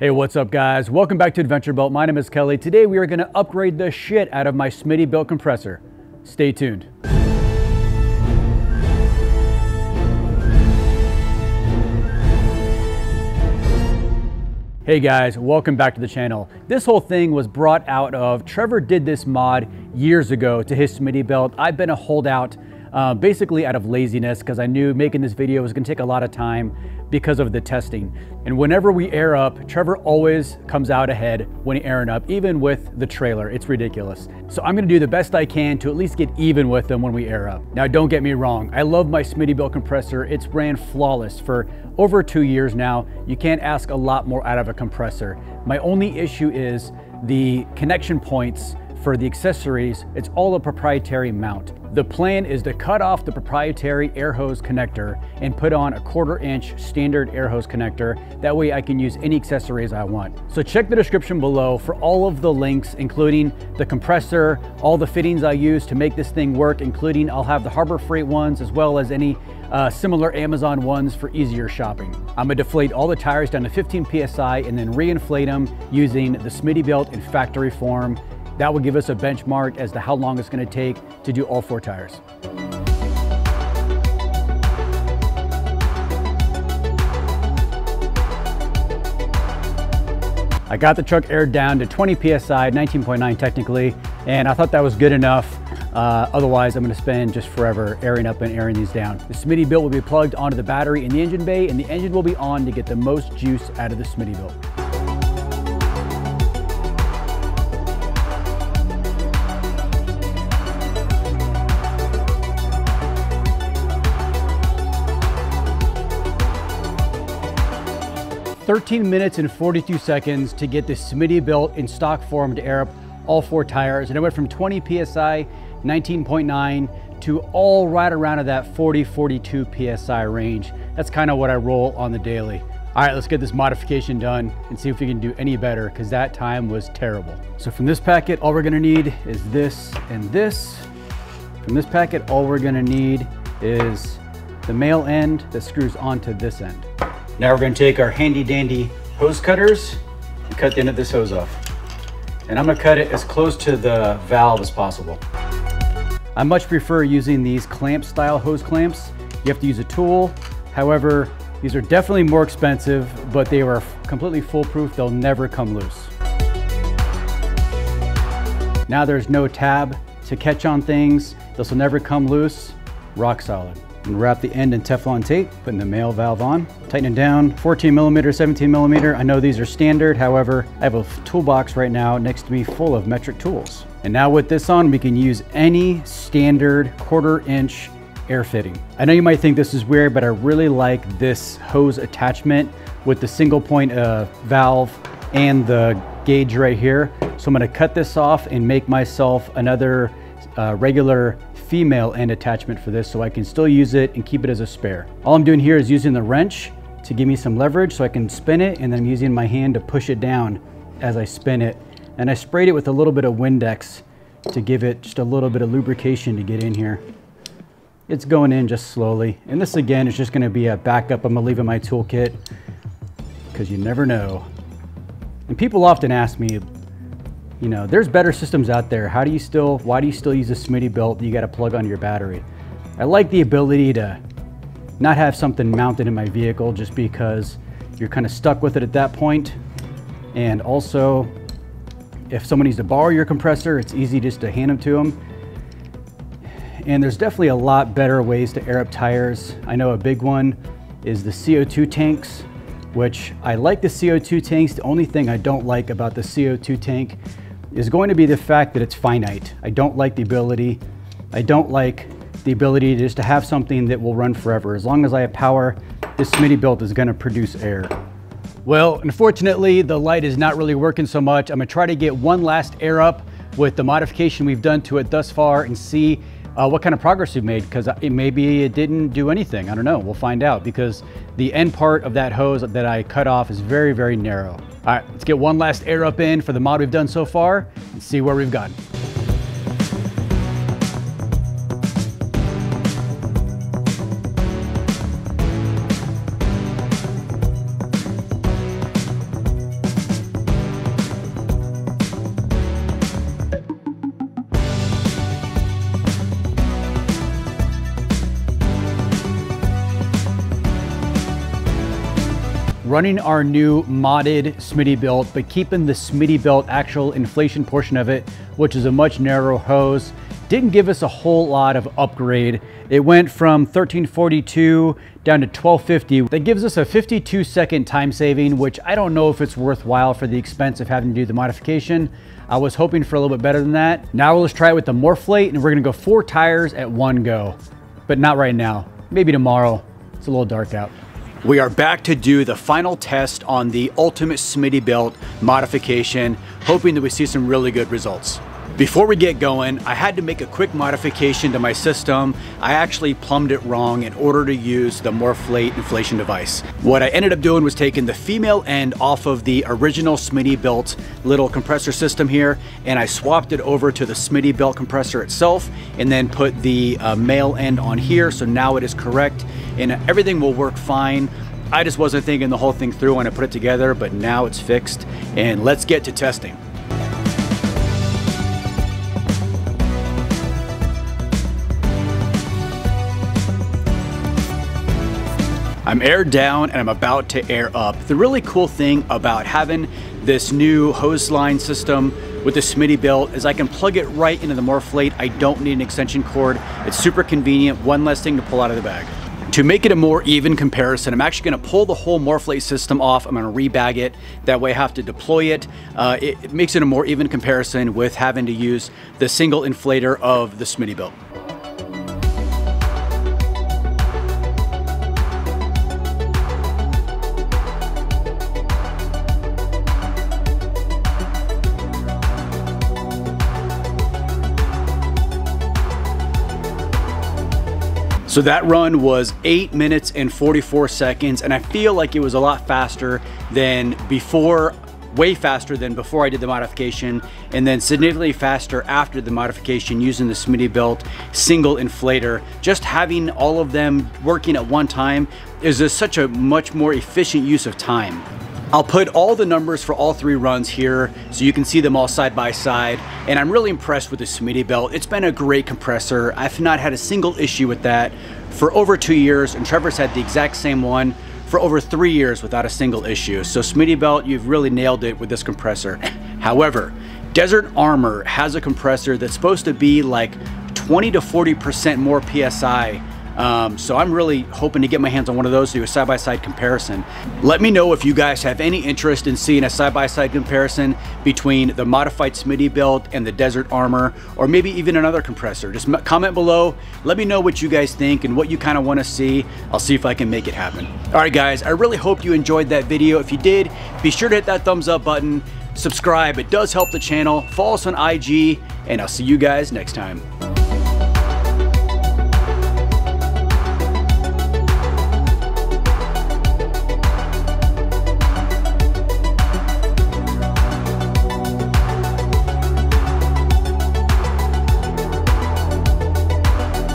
Hey, what's up guys? Welcome back to Adventure Built. My name is Kelly. Today we are gonna upgrade the shit out of my Smittybilt compressor. Stay tuned. Hey guys, welcome back to the channel. This whole thing was brought out of, Trevor did this mod years ago to his Smittybilt. I've been a holdout uh, basically out of laziness because I knew making this video was gonna take a lot of time because of the testing. And whenever we air up, Trevor always comes out ahead when airing up, even with the trailer. It's ridiculous. So I'm gonna do the best I can to at least get even with them when we air up. Now, don't get me wrong. I love my Smittybilt compressor. It's ran flawless for over two years now. You can't ask a lot more out of a compressor. My only issue is the connection points for the accessories, it's all a proprietary mount. The plan is to cut off the proprietary air hose connector and put on a quarter inch standard air hose connector. That way I can use any accessories I want. So check the description below for all of the links, including the compressor, all the fittings I use to make this thing work, including I'll have the Harbor Freight ones as well as any uh, similar Amazon ones for easier shopping. I'm gonna deflate all the tires down to 15 PSI and then reinflate them using the Smittybilt in factory form that will give us a benchmark as to how long it's gonna take to do all four tires. I got the truck aired down to 20 PSI, 19.9 technically, and I thought that was good enough. Uh, otherwise, I'm gonna spend just forever airing up and airing these down. The Smittybilt will be plugged onto the battery in the engine bay, and the engine will be on to get the most juice out of the Smittybilt. 13 minutes and 42 seconds to get the Smittybilt in stock form to air up all four tires. And it went from 20 PSI, 19.9 to all right around of that 40, 42 PSI range. That's kind of what I roll on the daily. All right, let's get this modification done and see if we can do any better because that time was terrible. So from this packet, all we're gonna need is this and this. From this packet, all we're gonna need is the male end that screws onto this end. Now we're gonna take our handy dandy hose cutters and cut the end of this hose off. And I'm gonna cut it as close to the valve as possible. I much prefer using these clamp style hose clamps. You have to use a tool. However, these are definitely more expensive, but they are completely foolproof. They'll never come loose. Now there's no tab to catch on things. This will never come loose. Rock solid. And wrap the end in Teflon tape, putting the male valve on. Tighten it down, 14 millimeter, 17 millimeter. I know these are standard, however, I have a toolbox right now next to me full of metric tools. And now with this on, we can use any standard quarter inch air fitting. I know you might think this is weird, but I really like this hose attachment with the single point uh, valve and the gauge right here. So I'm gonna cut this off and make myself another uh, regular female end attachment for this so I can still use it and keep it as a spare. All I'm doing here is using the wrench to give me some leverage so I can spin it and then I'm using my hand to push it down as I spin it. And I sprayed it with a little bit of Windex to give it just a little bit of lubrication to get in here. It's going in just slowly. And this again is just gonna be a backup I'm gonna leave in my toolkit because you never know. And people often ask me, you know, there's better systems out there. How do you still, why do you still use a Smittybilt that you got to plug onto your battery? I like the ability to not have something mounted in my vehicle just because you're kind of stuck with it at that point. And also, if someone needs to borrow your compressor, it's easy just to hand them to them. And there's definitely a lot better ways to air up tires. I know a big one is the CO2 tanks, which I like the CO2 tanks. The only thing I don't like about the CO2 tank is going to be the fact that it's finite. I don't like the ability, I don't like the ability just to have something that will run forever. As long as I have power, this Smittybilt is gonna produce air. Well, unfortunately, the light is not really working so much. I'm gonna try to get one last air up with the modification we've done to it thus far and see uh, what kind of progress we've made because it, maybe it didn't do anything. I don't know, we'll find out because the end part of that hose that I cut off is very, very narrow. All right, let's get one last air up in for the mod we've done so far and see where we've gone. Running our new modded Smittybilt, but keeping the Smittybilt actual inflation portion of it, which is a much narrower hose. Didn't give us a whole lot of upgrade. It went from 1342 down to 1250. That gives us a 52 second time saving, which I don't know if it's worthwhile for the expense of having to do the modification. I was hoping for a little bit better than that. Now let's try it with the Morrflate and we're gonna go four tires at one go, but not right now. Maybe tomorrow. It's a little dark out. We are back to do the final test on the Ultimate Smittybilt modification, hoping that we see some really good results. Before we get going, I had to make a quick modification to my system. I actually plumbed it wrong in order to use the Morrflate inflation device. What I ended up doing was taking the female end off of the original Smitty Smittybilt little compressor system here, and I swapped it over to the Smittybilt compressor itself, and then put the uh, male end on here, so now it is correct, and everything will work fine. I just wasn't thinking the whole thing through when I put it together, but now it's fixed, and let's get to testing. I'm aired down and I'm about to air up. The really cool thing about having this new hose line system with the Smittybilt is I can plug it right into the Morrflate. I don't need an extension cord. It's super convenient, one less thing to pull out of the bag. To make it a more even comparison, I'm actually gonna pull the whole Morrflate system off. I'm gonna rebag it. That way I have to deploy it. Uh, it. it. makes it a more even comparison with having to use the single inflator of the Smitty Smittybilt. So that run was eight minutes and 44 seconds, and I feel like it was a lot faster than before way faster than before I did the modification and then significantly faster after the modification using the Smittybilt single inflator. Just having all of them working at one time is just such a much more efficient use of time. I'll put all the numbers for all three runs here so you can see them all side by side. And I'm really impressed with the Smittybilt. It's been a great compressor. I've not had a single issue with that for over two years and Trevor's had the exact same one for over three years without a single issue. So Smittybilt, you've really nailed it with this compressor. However, Desert Armor has a compressor that's supposed to be like 20 to 40% more PSI um, so I'm really hoping to get my hands on one of those to do a side-by-side -side comparison. Let me know if you guys have any interest in seeing a side-by-side -side comparison between the modified Smittybilt and the Desert Armor, or maybe even another compressor. Just comment below. Let me know what you guys think and what you kind of want to see. I'll see if I can make it happen. All right, guys, I really hope you enjoyed that video. If you did, be sure to hit that thumbs up button. Subscribe, it does help the channel. Follow us on IG, and I'll see you guys next time.